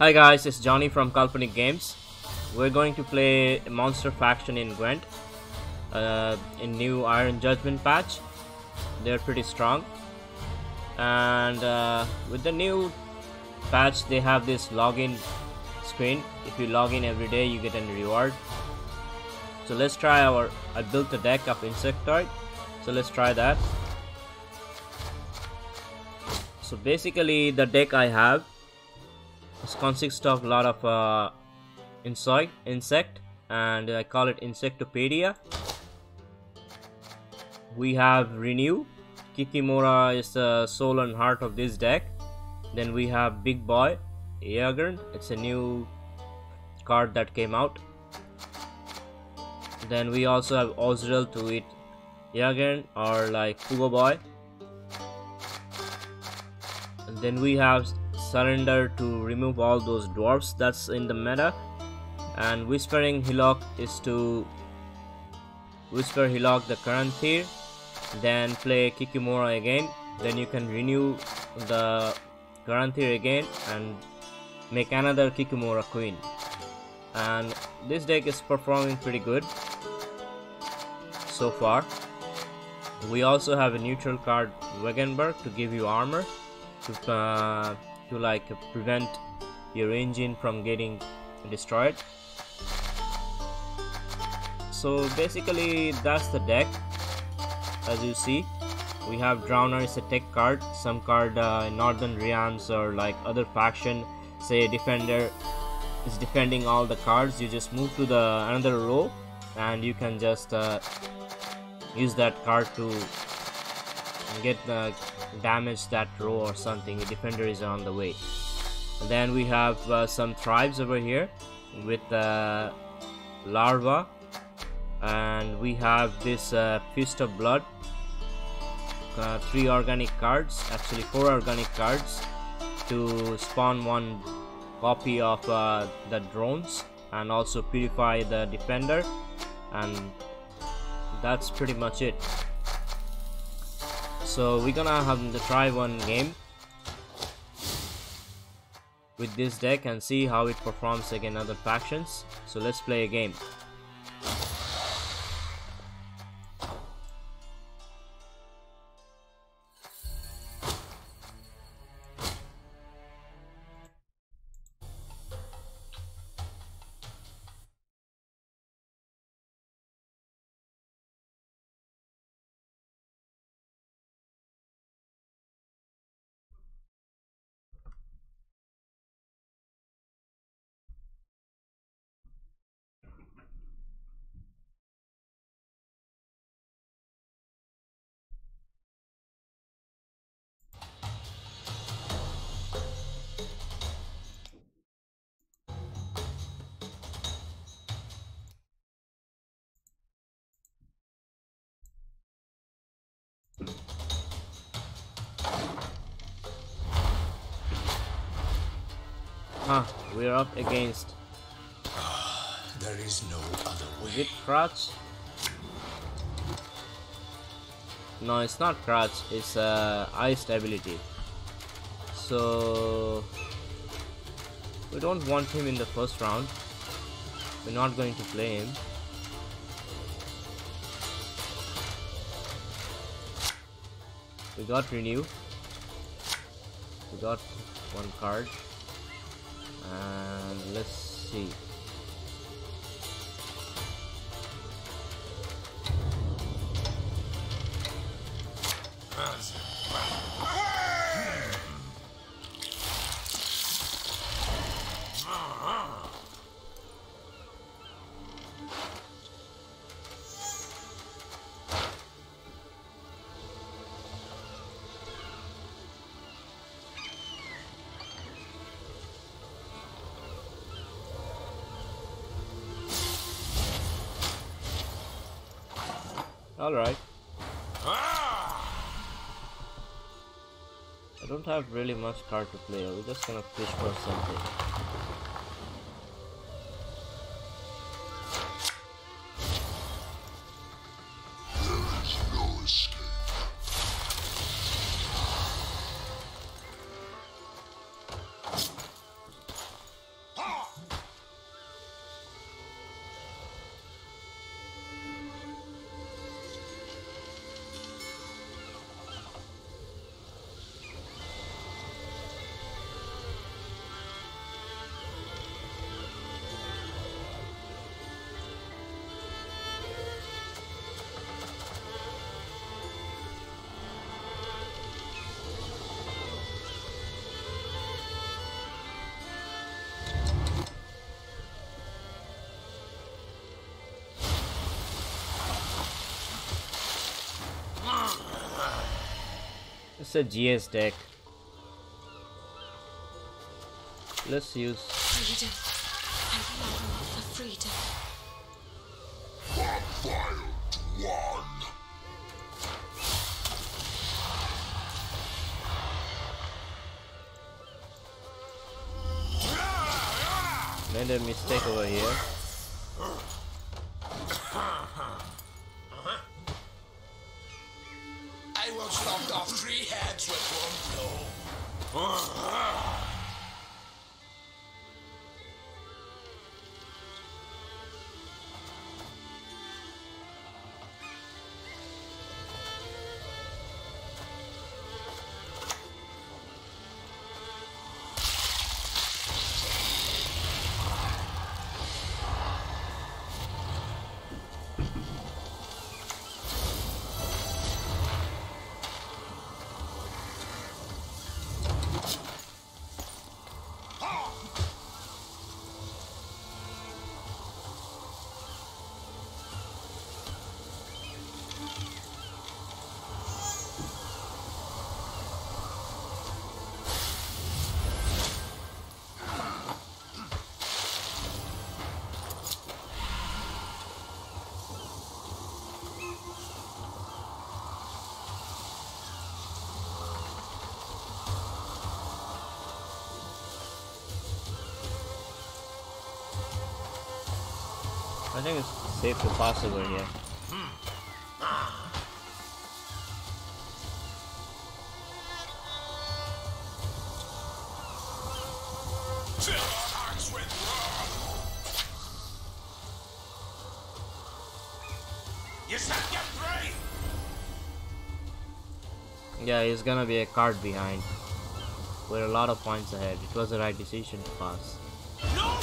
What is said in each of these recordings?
Hi guys, it's Johnny from Kalponic Games. We're going to play Monster Faction in Gwent uh, in new Iron Judgment patch. They're pretty strong. And uh, with the new patch, they have this login screen. If you log in every day, you get a reward. So let's try our. I built a deck of Insectoid. So let's try that. So basically, the deck I have consists of a lot of uh, insect, insect, and I call it Insectopedia. We have Renew. Kikimora is the soul and heart of this deck. Then we have Big Boy, Yghern. It's a new card that came out. Then we also have Ozzrel to it Yghern or like Pugo Boy. And then we have surrender to remove all those dwarfs that's in the meta. And whispering hillock is to whisper hillock the current tier then play kikimora again. Then you can renew the current tier again and make another kikimora queen. And this deck is performing pretty good so far. We also have a neutral card Wegenberg to give you armor to uh, to like prevent your engine from getting destroyed. So basically that's the deck. As you see we have Drowner is a tech card. Some card uh, Northern Realms or like other faction say defender is defending all the cards. You just move to the another row and you can just uh, use that card to get the damage that row or something. The defender is on the way. And then we have uh, some tribes over here with uh, larva and we have this uh, fist of blood uh, three organic cards actually four organic cards to spawn one copy of uh, the drones and also purify the defender and that's pretty much it so we're gonna have to try one game with this deck and see how it performs against other factions. So let's play a game Huh, we're up against. there is no other way. Is it Crutch? No, it's not Crutch, it's uh, iced ability. So. We don't want him in the first round. We're not going to play him. We got renew. We got one card and let's see Alright. Ah! I don't have really much card to play, we're just gonna fish for something. It's a GS deck. Let's use. Freedom. I long for freedom. one. Made a mistake over here. I think it's safe to pass over here. Yeah, he's gonna be a card behind. We're a lot of points ahead. It was the right decision to pass. No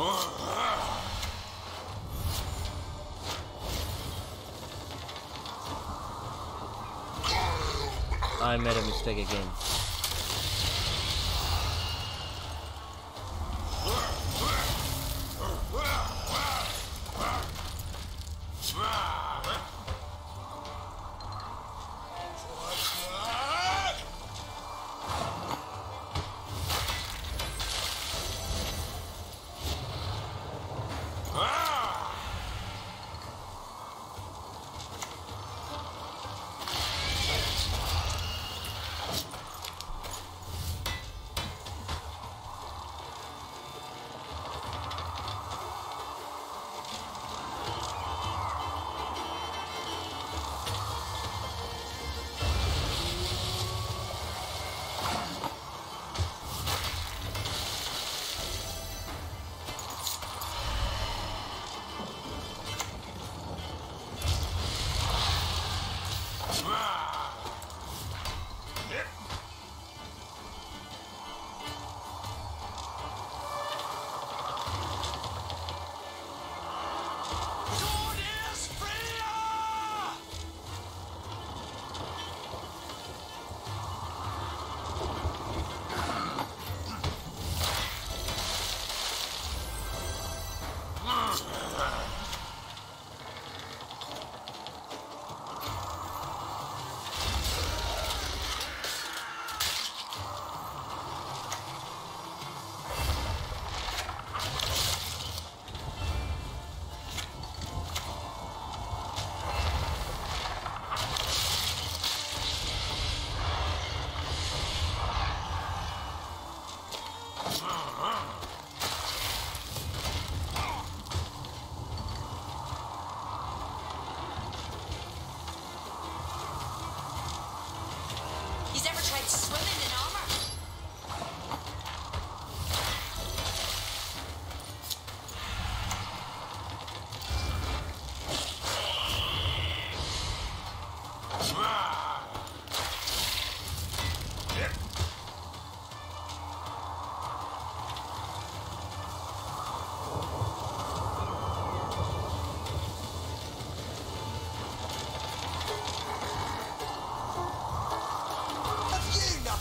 I made a mistake again.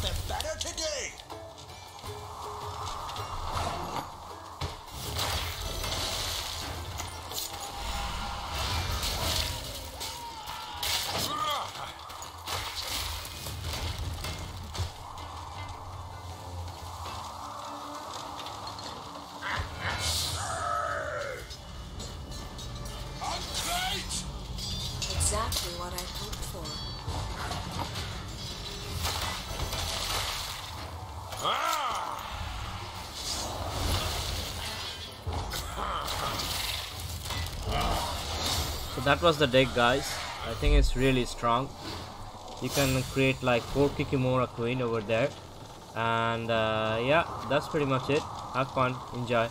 Nothing better to do? Exactly what I hoped for. So that was the deck guys. I think it's really strong. You can create like 4 Kikimora Queen over there. And uh, yeah, that's pretty much it. Have fun, enjoy.